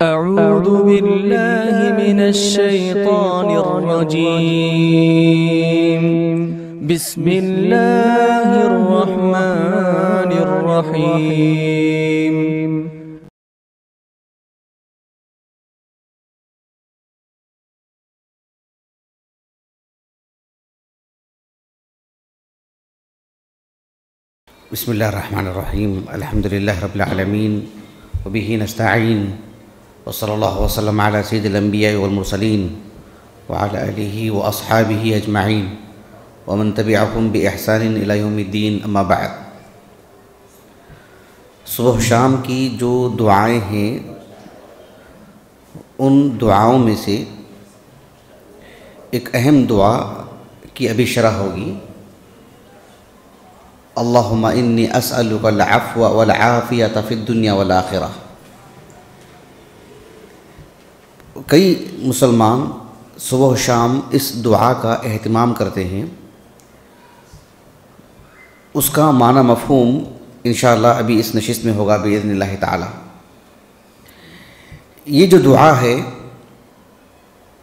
أعوذ بالله من الشيطان الرجيم. بسم الله الرحمن الرحيم. بسم الله الرحمن الرحيم. الحمد لله رب العالمين. وبه نستعين. وصلى الله وسلم على سيد الأنبياء والمرسلين وعلى آله وأصحابه أجمعين ومن تبعهم بإحسان إلى يوم الدين أما بعد. صبح شام کی جو دعائیں ہیں ان دعاؤں میں سے ایک اہم دعا کی ابھی شرح ہوگی۔ اللهم إني أسألك العفو والعافية في الدنيا والآخرة کئی مسلمان صبح و شام اس دعا کا اہتمام کرتے ہیں۔ اس کا معنی مفہوم انشاءاللہ ابھی اس نشست میں ہوگا بإذن اللہ تعالی۔ یہ جو دعا ہے،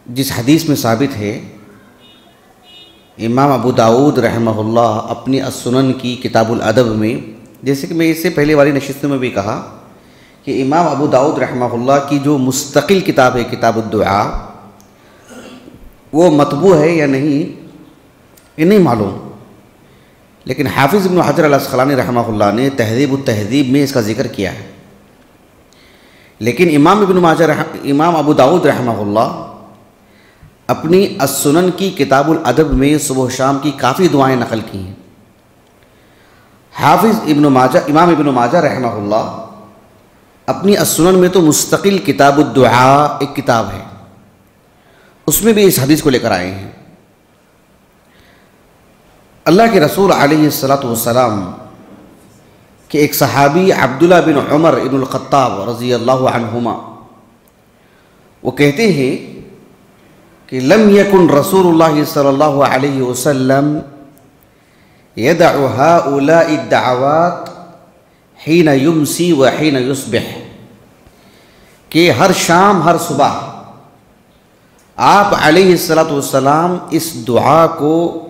جس حدیث میں ثابت ہے، امام ابو داود رحمہ اللہ اپنی السنن کی کتاب الادب میں، جیسے کہ میں اس سے پہلے والی نشستوں میں بھی کہا کہ امام ابو داود رحمہ اللہ کی جو مستقل کتاب ہے، کتاب الدعا وہ مطبوع ہے یا نہیں، یہ نہیں معلوم۔ لیکن حافظ ابن حجر الاسقلانی رحمہ اللہ نے تہذیب التہذیب میں اس کا ذکر کیا ہے۔ لیکن امام ابن ماجہ امام ابو داود رحمہ اللہ اپنی السنن کی کتاب الادب میں صبح و شام کی کافی دعائیں نقل کی ہیں۔ حافظ ابن ماجہ، امام ابن ماجہ رحمہ اللہ اپنی السنن میں تو مستقل کتاب الدعا ایک کتاب ہے۔ اس میں بھی اس حدیث کو لے کر آئے ہیں۔ اللہ کے رسول علیہ السلاۃ والسلام کہ ایک صحابی عبداللہ بن عمر ابن الخطاب رضی اللہ عنہما، وہ کہتے ہیں کہ لم یکن رسول اللہ صلی اللہ علیہ وسلم يدع هؤلاء الدعوات حين يمسي وحين يصبح کہ ہر شام، ہر صبح آپ علیہ السلاۃ والسلام اس دعا کو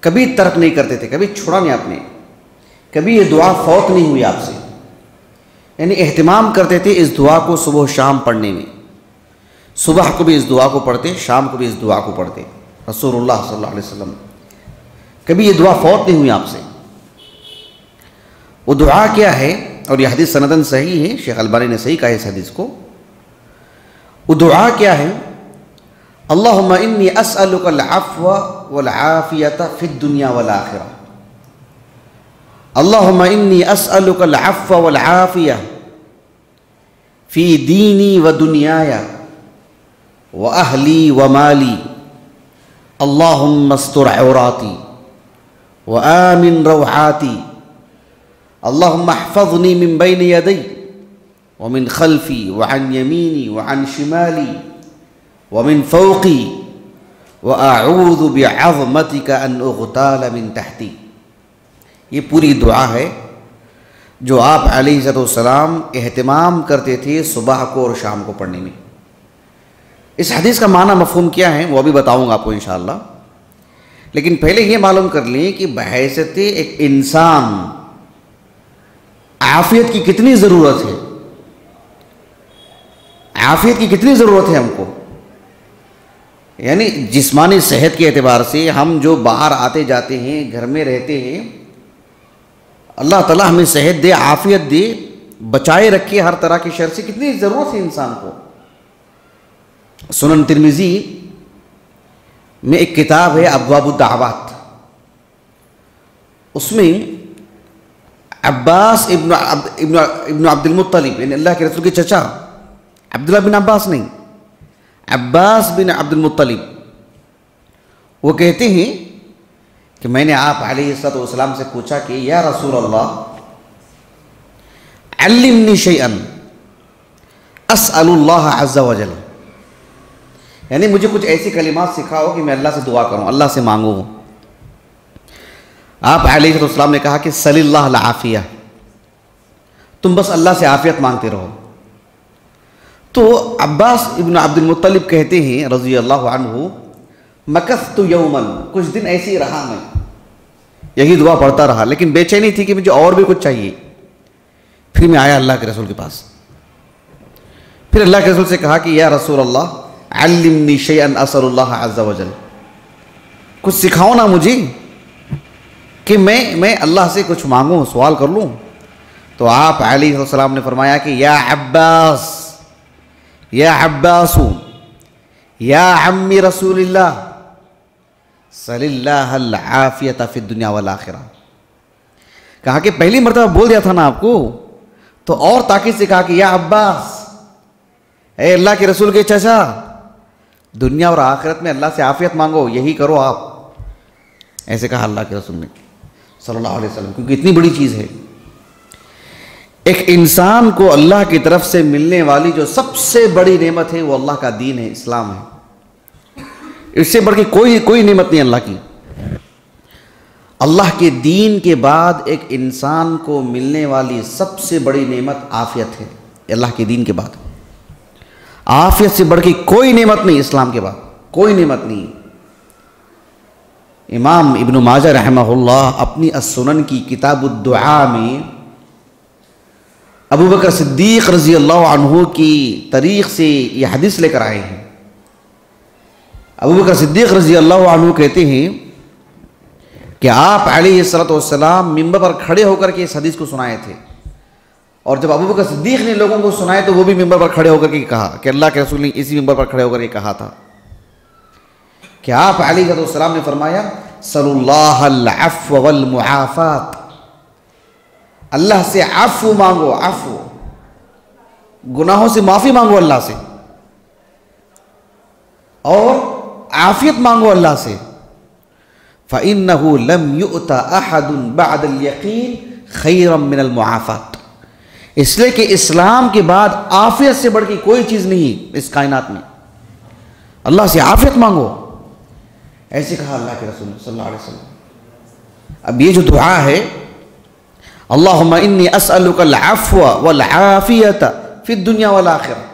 کبھی ترک نہیں کرتے تھے، کبھی چھوڑا نہیں آپ نے، کبھی یہ دعا فوت نہیں ہوئی آپ سے۔ یعنی اہتمام کرتے تھے اس دعا کو صبح و شام پڑھنے میں۔ صبح کو بھی اس دعا کو پڑھتے، شام کو بھی اس دعا کو پڑھتے۔ رسول اللہ صلی اللہ علیہ وسلم، کبھی یہ دعا فوت نہیں ہوئی آپ سے۔ وہ دعا کیا ہے؟ اور یہ حدیث سندن صحیح ہے، شیخ البانی نے صحیح کہا اس حدیث کو۔ وہ دعا کیا ہے اللہم انی اسألک العفو والعافیت فی الدنیا والآخرہ۔ اللہم انی اسألک العفو والعافیہ فی دینی و دنیایا وأهلي ومالي اللهم استر عوراتي وآمن روعاتي اللهم احفظني من بين يدي ومن خلفي وعن يميني وعن شمالي ومن فوقي وأعوذ بعظمتك أن أغتال من تحتي یہ پوری دعا ہے جو آپ علیہ السلام اہتمام کرتے تھے صبح کو اور شام کو پڑھنے میں۔ اس حدیث کا معنی مفہوم کیا ہے وہ بھی بتاؤں گا آپ کو انشاءاللہ۔ لیکن پہلے یہ معلوم کر لیں کہ بحیثیت ایک انسان عافیت کی کتنی ضرورت ہے۔ عافیت کی کتنی ضرورت ہے ہم کو؟ یعنی جسمانی صحت کے اعتبار سے ہم جو باہر آتے جاتے ہیں، گھر میں رہتے ہیں، اللہ تعالیٰ ہمیں صحت دے، عافیت دے، بچائے رکھے ہر طرح کی شر سے کتنی ضرورت ہے انسان کو؟ سنن ترمیزی میں ایک کتاب ہے، ابواب الدعوات۔ اس میں عباس ابن ابن ابن عبد المطلب یعنی اللہ کے رسول کے چچا عبداللہ بن عباس نہیں عباس بن عبد المطلب وہ کہتے ہیں کہ میں نے آپ علیہ السلام والسلام سے پوچھا کہ یا رسول اللہ علمنی شیئن اسأل اللہ عز و جل یعنی مجھے کچھ ایسی کلمات سکھاؤ کہ میں اللہ سے دعا کروں اللہ سے مانگوں آپ علیہ السلام نے کہا کہ صلی اللہ العافیہ تم بس اللہ سے عافیت مانگتے رہو تو عباس ابن عبد المطلب کہتے ہیں رضی اللہ عنہ، مکثت یومن کچھ دن ایسے ہی رہا میں۔ یہی دعا پڑھتا رہا، لیکن بے چینی تھی کہ مجھے اور بھی کچھ چاہیے۔ پھر میں آیا اللہ کے رسول کے پاس۔ پھر اللہ کے رسول سے کہا کہ، یا رسول اللہ، علمنی شیئن اصر اللہ عز و جل۔ کچھ سکھاؤ نا مجھے کہ میں میں اللہ سے کچھ مانگوں، سوال کر لوں۔ تو آپ علیہ السلام نے فرمایا کہ، یا عباس یا عباس یا عمی رسول اللہ صلی اللہ العافیت فی الدنیا والآخرہ کہا کہ پہلی مرتبہ بول دیا تھا نا آپ کو، تو اور تاکید سے کہا کہ یا عباس، اے اللہ کے رسول کے چچا، دنیا اور آخرت میں اللہ سے عافیت مانگو، یہی کرو آپ۔ ایسے کہا اللہ کے رسول نے، صلی اللہ علیہ وسلم، کیونکہ اتنی بڑی چیز ہے۔ ایک انسان کو اللہ کی طرف سے ملنے والی جو سب سے بڑی نعمت ہے وہ اللہ کا دین ہے، اسلام ہے۔ اس سے بڑھ کے کوئی کوئی نعمت نہیں اللہ کی۔ اللہ کے دین کے بعد ایک انسان کو ملنے والی سب سے بڑی نعمت عافیت ہے اللہ کے دین کے بعد۔ عافیت سے بڑھ کے کوئی نعمت نہیں اسلام کے بعد، کوئی نعمت نہیں۔ امام ابن ماجہ رحمہ اللہ اپنی السنن کی کتاب الدعا میں ابو بکر صدیق رضی اللہ عنہ کی طریق سے یہ حدیث لے کر آئے ہیں۔ ابو بکر صدیق رضی اللہ عنہ کہتے ہیں کہ آپ علیہ السلط والسلام ممبر پر کھڑے ہو کر کے اس حدیث کو سنائے تھے۔ اور جب ابو بکر صدیق نے لوگوں کو سنائے تو وہ بھی ممبر پر کھڑے ہو کر کے کہا کہ اللہ کے رسول نے اسی ممبر پر کھڑے ہو کر کے کہا تھا۔ کہ آپ علیہ السلام نے فرمایا صلی اللہ العفو والمعافات اللہ سے عفو مانگو، عفو۔ گناہوں سے معافی مانگو اللہ سے۔ اور عافیت مانگو اللہ سے۔ فَإِنَّهُ لَمْ يُؤْتَ أَحَدٌ بَعْدَ الْيَقِينَ خَيْرًا مِنَ الْمُعَافَاتِ۔ اس لیے کہ اسلام کے بعد عافیت سے بڑھ کے کوئی چیز نہیں اس کائنات میں۔ اللہ سے عافیت مانگو۔ ایسے کہا اللہ کے رسول صلی اللہ علیہ وسلم۔ اب یہ جو دعا ہے اللہم انی اسألک العفو والعافیت فی الدنیا والآخرہ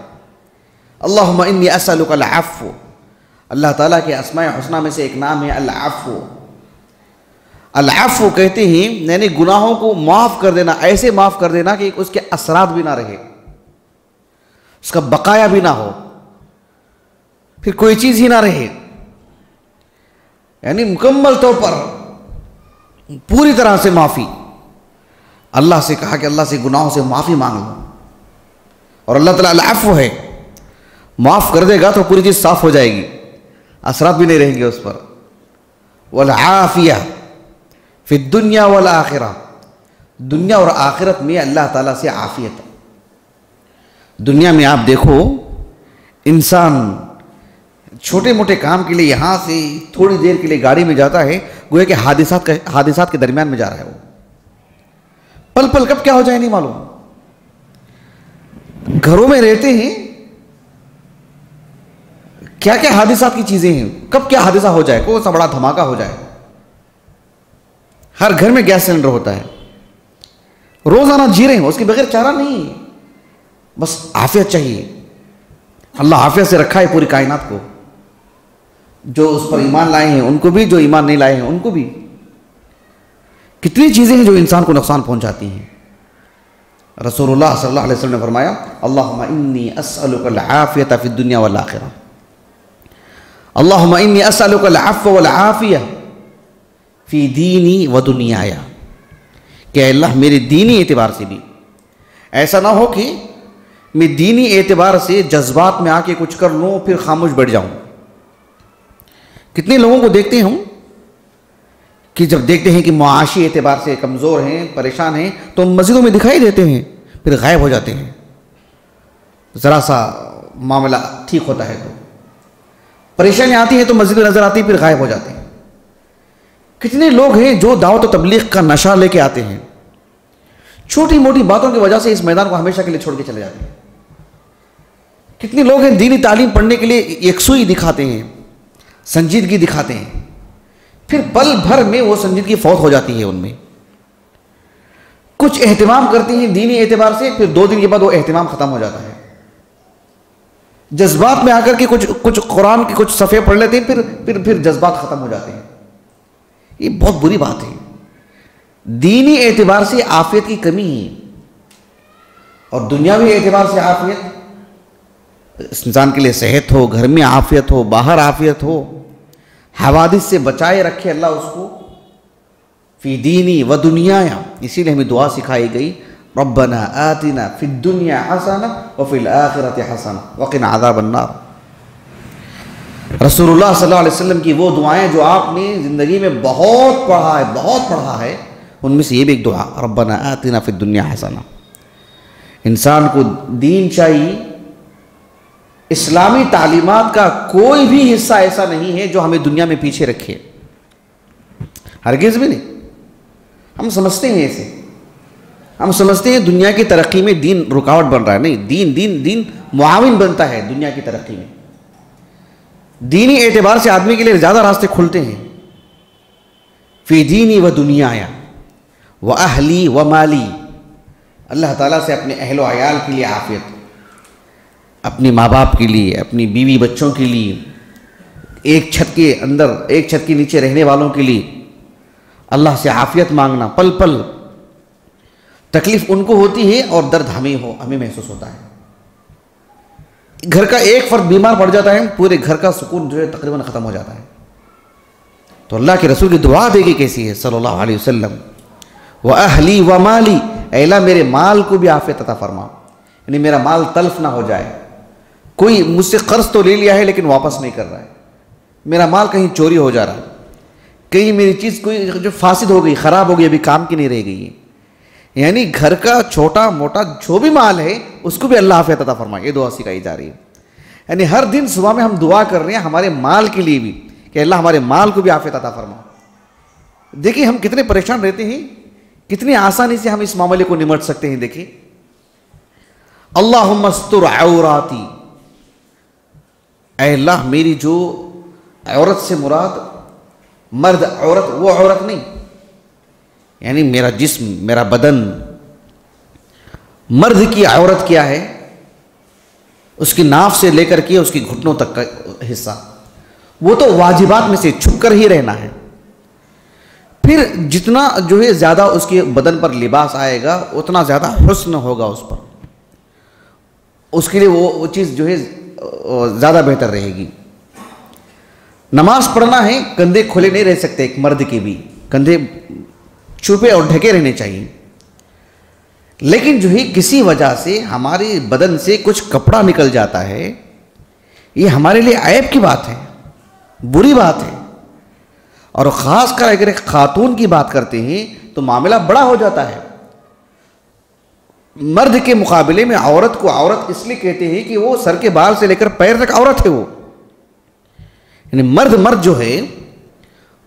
اللہم انی اسألک العفو. اللہ تعالیٰ کے اسماء حسنہ میں سے ایک نام ہے العفو. العفو کہتے ہیں یعنی گناہوں کو معاف کر دینا، ایسے معاف کر دینا کہ اس کے اثرات بھی نہ رہے، اس کا بقایا بھی نہ ہو، پھر کوئی چیز ہی نہ رہے۔ یعنی مکمل طور پر پوری طرح سے معافی۔ اللہ سے کہا کہ اللہ سے گناہوں سے معافی مانگ لو۔ اور اللہ تعالیٰ العفو ہے۔ معاف کر دے گا تو پوری چیز صاف ہو جائے گی۔ اثرات بھی نہیں رہیں گے اس پر۔ والعافیہ فی الدنیا والآخرہ دنیا اور آخرت میں اللہ تعالیٰ سے عافیت۔ دنیا میں آپ دیکھو، انسان چھوٹے موٹے کام کے لیے یہاں سے تھوڑی دیر کے لیے گاڑی میں جاتا ہے، گویا کہ حادثات کا حادثات کے درمیان میں جا رہا ہے وہ۔ پل پل کب کیا ہو جائے نہیں معلوم۔ گھروں میں رہتے ہیں۔ کیا کیا حادثات کی چیزیں ہیں؟ کب کیا حادثہ ہو جائے؟ کون سا بڑا دھماکہ ہو جائے؟ ہر گھر میں گیس سلنڈر ہوتا ہے۔ روزانہ جی رہے ہیں، اس کے بغیر چارہ نہیں۔ بس عافیت چاہیے۔ اللہ عافیت سے رکھا ہے پوری کائنات کو۔ جو اس پر ایمان لائے ہیں، ان کو بھی، جو ایمان نہیں لائے ہیں، ان کو بھی۔ کتنی چیزیں ہیں جو انسان کو نقصان پہنچاتی ہیں۔ رسول اللہ صلی اللہ علیہ وسلم نے فرمایا، اللہم انی اسألک العافیت فی الدنیا والآخرہ۔ اللہم انی اسألک العفو والعافیہ فی دینی و دنیایا۔ کہ اللہ میرے دینی اعتبار سے بھی۔ ایسا نہ ہو کہ میں دینی اعتبار سے جذبات میں آ کے کچھ کر لوں، پھر خاموش بیٹھ جاؤں۔ کتنے لوگوں کو دیکھتے ہوں کہ جب دیکھتے ہیں کہ معاشی اعتبار سے کمزور ہیں، پریشان ہیں، تو مسجدوں میں دکھائی دیتے ہیں، پھر غائب ہو جاتے ہیں۔ ذرا سا معاملہ ٹھیک ہوتا ہے تو۔ پریشانی آتی ہے تو مسجد میں نظر آتی ہے پھر غائب ہو جاتے ہیں۔ کتنے لوگ ہیں جو دعوت و تبلیغ کا نشہ لے کے آتے ہیں۔ چھوٹی موٹی باتوں کی وجہ سے اس میدان کو ہمیشہ کے لیے چھوڑ کے چلے جاتے ہیں۔ کتنے لوگ ہیں دینی تعلیم پڑھنے کے لیے یکسوئی دکھاتے ہیں، سنجیدگی دکھاتے ہیں۔ پھر پل بھر میں وہ سنجیدگی فوت ہو جاتی ہے ان میں۔ کچھ اہتمام کرتی ہیں دینی اعتبار سے، پھر دو دن کے بعد وہ اہتمام ختم ہو جاتا ہے۔ جذبات میں آ کر کے کچھ کچھ قرآن کے کچھ صفحے پڑھ لیتے ہیں، پھر پھر پھر جذبات ختم ہو جاتے ہیں۔ یہ بہت بری بات ہے۔ دینی اعتبار سے آفیت کی کمی ہے۔ اور دنیاوی اعتبار سے آفیت انسان کے لیے صحت ہو، گھر میں آفیت ہو، باہر آفیت ہو حوادث سے بچائے رکھے اللہ اس کو۔ فی دینی و دنیا اسی لیے ہمیں دعا سکھائی گئی۔ ربنا آتنا فی الدنیا حسنا وفی الاخرت حسنا وقنا عذاب النار۔ رسول اللہ صلی اللہ علیہ وسلم کی وہ دعائیں جو آپ نے زندگی میں بہت پڑھا ہے، بہت پڑھا ہے، ان میں سے یہ بھی ایک دعا، ربنا آتنا فی الدنیا حسنا انسان کو دین چاہیے اسلامی تعلیمات کا کوئی بھی حصہ ایسا نہیں ہے جو ہمیں دنیا میں پیچھے رکھے۔ ہرگز بھی نہیں۔ ہم سمجھتے ہیں ایسے۔ ہم سمجھتے ہیں دنیا کی ترقی میں دین رکاوٹ بن رہا ہے۔ نہیں، دین دین دین معاون بنتا ہے دنیا کی ترقی میں۔ دینی اعتبار سے آدمی کے لیے زیادہ راستے کھلتے ہیں۔ فی دینی و دنیا و اہلی و مالی۔ اللہ تعالیٰ سے اپنے اہل و عیال کے لیے عافیت۔ اپنے ماں باپ کے لیے، اپنی بیوی بچوں کے لیے، ایک چھت کے اندر، ایک چھت کے نیچے رہنے والوں کے لیے اللہ سے عافیت مانگنا، پل پل۔ تکلیف ان کو ہوتی ہے اور درد ہمیں ہو، ہمیں محسوس ہوتا ہے۔ گھر کا ایک فرد بیمار پڑ جاتا ہے، پورے گھر کا سکون جو ہے تقریباً ختم ہو جاتا ہے۔ تو اللہ کے رسول کی دعا دے گی کیسی ہے؟ صلی اللہ علیہ وسلم۔ وہ اہلی و مالی اللہ میرے مال کو بھی آفیت عطا فرما یعنی میرا مال تلف نہ ہو جائے۔ کوئی مجھ سے قرض تو لے لیا ہے لیکن واپس نہیں کر رہا ہے۔ میرا مال کہیں چوری ہو جا رہا ہے۔ کہیں میری چیز کوئی جو فاسد ہو گئی، خراب ہو گئی، ابھی کام کی نہیں رہ گئی یعنی گھر کا چھوٹا موٹا جو بھی مال ہے، اس کو بھی اللہ حافظ عطا فرمائے، یہ دعا سکھائی جا رہی ہے۔ یعنی ہر دن صبح میں ہم دعا کر رہے ہیں ہمارے مال کے لیے بھی، کہ اللہ ہمارے مال کو بھی آفیت عطا فرما۔ دیکھیں ہم کتنے پریشان رہتے ہیں، کتنی آسانی سے ہم اس معاملے کو نمٹ سکتے ہیں، دیکھیں۔ اللہ مستر عوراتی اے اللہ میری جو عورت سے مراد مرد عورت، وہ عورت نہیں۔ یعنی میرا جسم، میرا بدن۔ مرد کی عورت کیا ہے؟ اس کی ناف سے لے کر کے اس کی گھٹنوں تک کا حصہ۔ وہ تو واجبات میں سے چھپ کر ہی رہنا ہے۔ پھر جتنا جو ہے زیادہ اس کے بدن پر لباس آئے گا، اتنا زیادہ حسن ہوگا اس پر۔ اس کے لیے وہ چیز جو ہے زیادہ بہتر رہے گی۔ نماز پڑھنا ہے، کندھے کھلے نہیں رہ سکتے، ایک مرد کے بھی۔ کندھے چھپے اور ڈھکے رہنے چاہیے۔ لیکن جو ہی کسی وجہ سے ہمارے بدن سے کچھ کپڑا نکل جاتا ہے، یہ ہمارے لیے عیب کی بات ہے، بری بات ہے۔ اور خاص کر اگر ایک خاتون کی بات کرتے ہیں، تو معاملہ بڑا ہو جاتا ہے۔ مرد کے مقابلے میں عورت کو عورت اس لیے کہتے ہیں کہ وہ سر کے بال سے لے کر پیر تک عورت ہے وہ۔ یعنی مرد مرد جو ہے،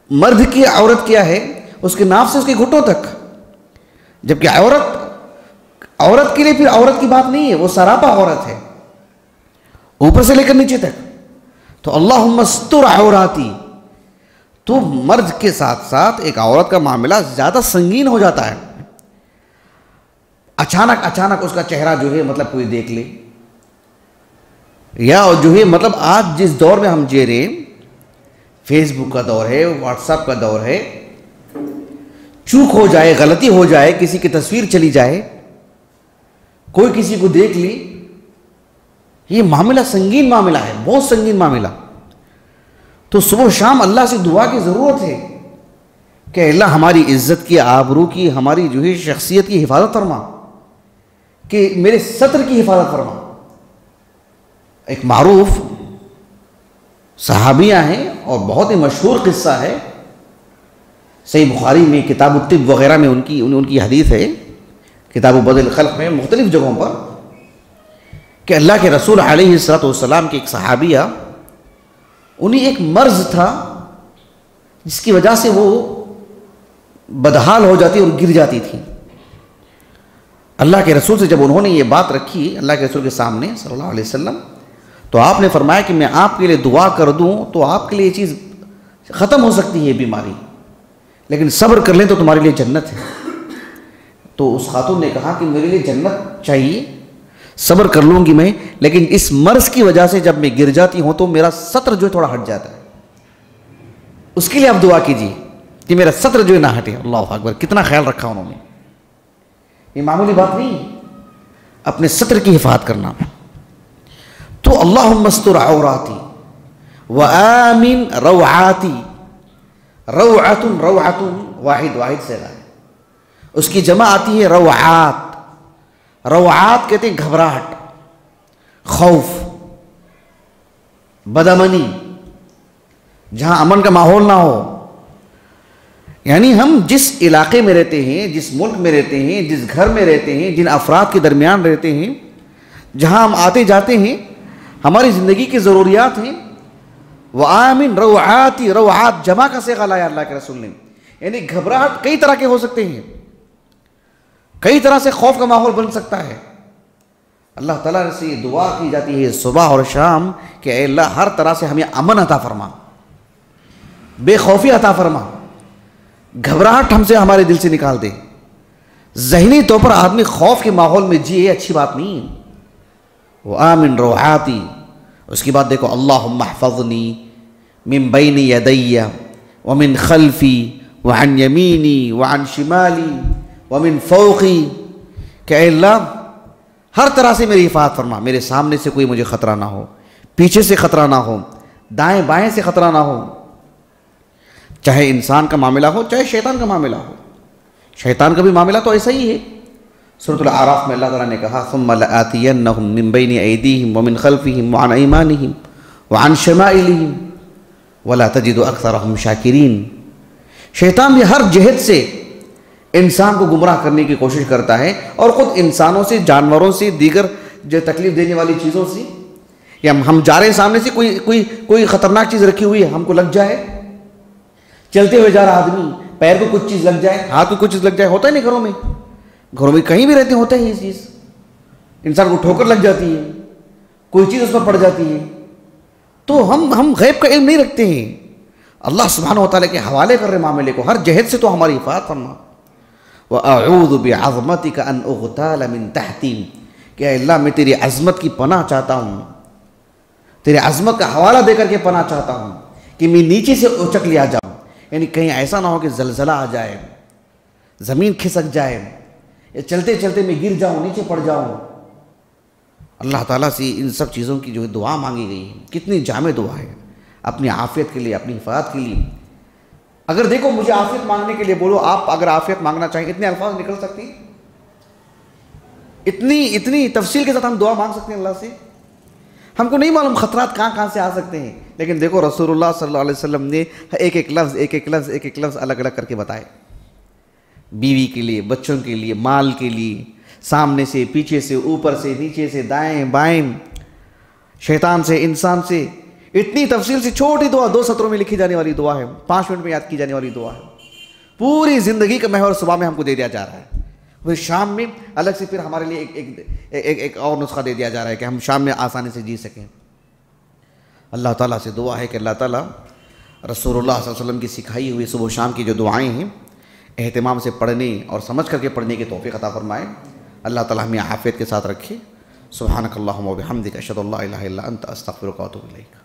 مرد کی عورت کیا ہے؟ اس کے ناف سے اس کے گھٹوں تک۔ جبکہ عورت عورت کے لیے پھر عورت کی بات نہیں ہے، وہ سراپا عورت ہے۔ اوپر سے لے کر نیچے تک۔ تو اللہ مستر عوراتی تو مرد کے ساتھ ساتھ ایک عورت کا معاملہ زیادہ سنگین ہو جاتا ہے۔ اچانک اچانک اس کا چہرہ جو ہے مطلب کوئی دیکھ لے۔ یا جو ہے مطلب آج جس دور میں ہم جی رہے ہیں فیس بک کا دور ہے واٹس ایپ کا دور ہے، چوک ہو جائے، غلطی ہو جائے، کسی کی تصویر چلی جائے، کوئی کسی کو دیکھ لی یہ معاملہ سنگین معاملہ ہے، بہت سنگین معاملہ۔ تو صبح شام اللہ سے دعا کی ضرورت ہے کہ اللہ ہماری عزت کی، آبرو کی، ہماری جو ہے شخصیت کی حفاظت فرما۔ کہ میرے سطر کی حفاظت فرما۔ ایک معروف صحابیہ ہیں اور بہت ہی مشہور قصہ ہے۔ صحیح بخاری میں کتاب الطب وغیرہ میں ان کی ان کی حدیث ہے۔ کتاب و بدل خلق میں مختلف جگہوں پر کہ اللہ کے رسول علیہ السلط والسلام کی ایک صحابیہ، انہیں ایک مرض تھا جس کی وجہ سے وہ بدحال ہو جاتی اور گر جاتی تھی۔ اللہ کے رسول سے جب انہوں نے یہ بات رکھی اللہ کے رسول کے سامنے صلی اللہ علیہ وسلم، تو آپ نے فرمایا کہ میں آپ کے لیے دعا کر دوں تو آپ کے لیے یہ چیز ختم ہو سکتی ہے یہ بیماری۔ لیکن صبر کر لیں تو تمہارے لیے جنت ہے۔ تو اس خاتون نے کہا کہ میرے لیے جنت چاہیے، صبر کر لوں گی میں، لیکن اس مرض کی وجہ سے جب میں گر جاتی ہوں تو میرا سطر جو ہے تھوڑا ہٹ جاتا ہے۔ اس کے لیے آپ دعا کیجیے کہ میرا سطر جو ہے نہ ہٹے۔ اللہ اکبر، کتنا خیال رکھا انہوں نے۔ یہ معمولی بات نہیں اپنے سطر کی حفاظت کرنا۔ تو اللہ مستر عوراتی و آمین روعاتی روعت روعت واحد واحد سے رہا ہے اس کی جمع آتی ہے روعات۔ روعات کہتے ہیں گھبراہٹ، خوف بدامنی جہاں امن کا ماحول نہ ہو۔ یعنی ہم جس علاقے میں رہتے ہیں، جس ملک میں رہتے ہیں، جس گھر میں رہتے ہیں، جن افراد کے درمیان رہتے ہیں، جہاں ہم آتے جاتے ہیں، ہماری زندگی کی ضروریات ہیں۔ وہ آمین روعاتی روعات، جمع کا سیکھا لایا اللہ کے رسول نے۔ یعنی گھبراہٹ کئی طرح کے ہو سکتے ہیں۔ کئی طرح سے خوف کا ماحول بن سکتا ہے۔ اللہ تعالیٰ سے یہ دعا کی جاتی ہے صبح اور شام کہ اے اللہ، ہر طرح سے ہمیں امن عطا فرما۔ بے خوفی عطا فرما۔ گھبراہٹ ہم سے ہمارے دل سے نکال دے۔ ذہنی طور پر آدمی خوف کے ماحول میں جیے اچھی بات نہیں۔ وہ آمن روحاتی۔ اس کی بات دیکھو اللہ محفظنی من بین یدی ومن خلفی وعن یمینی وعن شمالی ومن فوقی۔ کہ اے اللہ، ہر طرح سے میری حفاظت فرما۔ میرے سامنے سے کوئی مجھے خطرہ نہ ہو، پیچھے سے خطرہ نہ ہو، دائیں بائیں سے خطرہ نہ ہو۔ چاہے انسان کا معاملہ ہو، چاہے شیطان کا معاملہ ہو۔ شیطان کا بھی معاملہ تو ایسا ہی ہے۔ صورت العراف میں اللہ تعالیٰ نے کہا، ثم لآتینہم من بین ایدیہم ومن خلفہم وعن ایمانہم وعن شمائلہم ولا تجد اکثرہم شاکرین شیطان بھی ہر جہت سے انسان کو گمراہ کرنے کی کوشش کرتا ہے اور خود انسانوں سے، جانوروں سے، دیگر جو تکلیف دینے والی چیزوں سے، یا ہم جا رہے ہیں سامنے سے، کوئی کوئی کوئی خطرناک چیز رکھی ہوئی ہے، ہم کو لگ جائے۔ چلتے ہوئے جا رہا آدمی، پیر کو کچھ چیز لگ جائے۔ ہاتھ کو کچھ چیز لگ جائے، ہوتا ہے نہیں گھروں میں۔ گھروں میں کہیں بھی رہتے ہوتے ہیں یہ چیز۔ انسان کو ٹھوکر لگ جاتی ہے، کوئی چیز اس پر پڑ جاتی ہے۔ تو ہم ہم غیب کا علم نہیں رکھتے ہیں۔ اللہ سبحانہ و تعالیٰ کے حوالے کر رہے معاملے کو۔ ہر جہد سے تو ہماری حفاظت فرما۔ وَأَعُوذُ بِعَظْمَتِكَ أَنْ أُغْتَالَ مِنْ تَحْتِيم۔ کہ اے اللہ، میں تیری عظمت کی پناہ چاہتا ہوں۔ تیرے عظمت کا حوالہ دے کر کے پناہ چاہتا ہوں کہ میں نیچے سے اچک لیا جاؤں۔ یعنی کہیں ایسا نہ ہو کہ زلزلہ آ جائے، زمین کھسک جائے، یا چلتے چلتے میں گر جاؤں، نیچے پڑ جاؤں۔ اللہ تعالیٰ سے ان سب چیزوں کی جو دعا مانگی گئی ہے۔ کتنی جامع دعا ہے۔ اپنی عافیت کے لیے، اپنی حفاظت کے لیے۔ اگر دیکھو مجھے عافیت مانگنے کے لیے بولو، آپ اگر عافیت مانگنا چاہیں، اتنے الفاظ نکل سکتے ہیں۔ اتنی اتنی تفصیل کے ساتھ ہم دعا مانگ سکتے ہیں اللہ سے۔ ہم کو نہیں معلوم خطرات کہاں کہاں سے آ سکتے ہیں۔ لیکن دیکھو رسول اللہ صلی اللہ علیہ وسلم نے ایک ایک لفظ، ایک ایک لفظ، ایک ایک لفظ الگ الگ کر کے بتائے۔ بیوی کے لیے، بچوں کے لیے، مال کے لیے، سامنے سے، پیچھے سے، اوپر سے، نیچے سے، دائیں، بائیں۔ شیطان سے، انسان سے۔ اتنی تفصیل سے چھوٹی دعا دو سطروں میں لکھی جانے والی دعا ہے۔ پانچ منٹ میں یاد کی جانے والی دعا ہے۔ پوری زندگی کا محور صبح میں ہم کو دے دیا جا رہا ہے۔ پھر شام میں الگ سے پھر ہمارے لیے ایک ایک ایک ایک اور نسخہ دے دیا جا رہا ہے کہ ہم شام میں آسانی سے جی سکیں۔ اللہ تعالیٰ سے دعا ہے کہ اللہ تعالیٰ رسول اللہ صلی اللہ علیہ وسلم کی سکھائی ہوئی صبح و شام کی جو دعائیں ہیں، اہتمام سے پڑھنے اور سمجھ کر کے پڑھنے کی توفیق عطا فرمائے۔ اللہ تعالیٰ ہمیں حافظ کے ساتھ رکھے۔ سبحانک اللہم و بحمدک، اشہد اللہ الہ الا انت، استغفرک و اتوب الیک۔